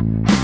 Música